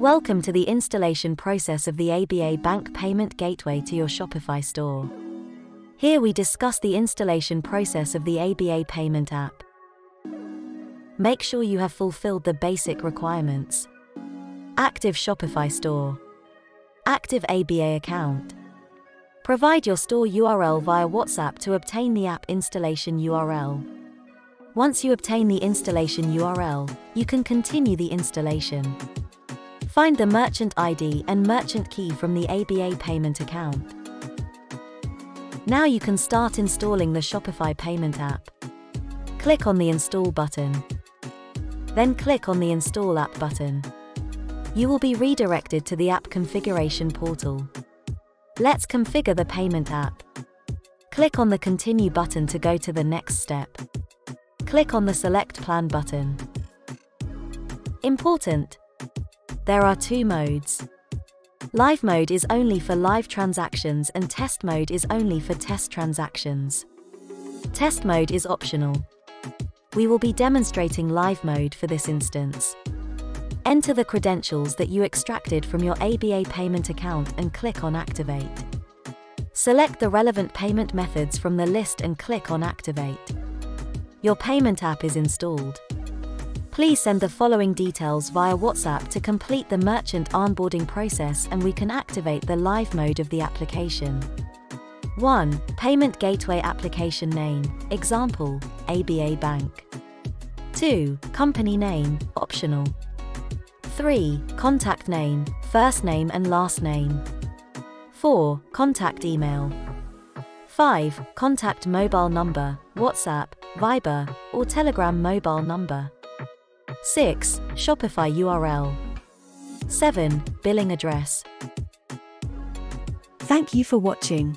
Welcome to the installation process of the ABA Bank Payment Gateway to your Shopify store. Here we discuss the installation process of the ABA Payment app. Make sure you have fulfilled the basic requirements. Active Shopify store. Active ABA account. Provide your store URL via WhatsApp to obtain the app installation URL. Once you obtain the installation URL, you can continue the installation. Find the merchant ID and merchant key from the ABA payment account. Now you can start installing the Shopify payment app. Click on the Install button. Then click on the Install app button. You will be redirected to the app configuration portal. Let's configure the payment app. Click on the Continue button to go to the next step. Click on the Select Plan button. Important! There are two modes. Live mode is only for live transactions and test mode is only for test transactions. Test mode is optional. We will be demonstrating live mode for this instance. Enter the credentials that you extracted from your ABA payment account and click on Activate. Select the relevant payment methods from the list and click on Activate. Your payment app is installed. Please send the following details via WhatsApp to complete the merchant onboarding process and we can activate the live mode of the application. 1. Payment Gateway Application Name, example, ABA Bank. 2. Company Name, optional. 3. Contact name, first name and last name. 4. Contact email. 5. Contact mobile number, WhatsApp, Viber, or Telegram mobile number. 6. Shopify URL. 7. Billing address. Thank you for watching.